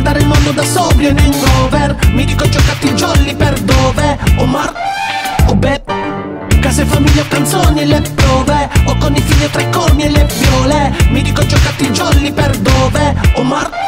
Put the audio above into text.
guardare il mondo da sobrio in rover, Mi dico giocati jolly per dove? Omar o Beb Casa famiglia, canzoni e le prove. Ho con i figli tra corni e le viole. Mi dico giocati jolly per dove? Omar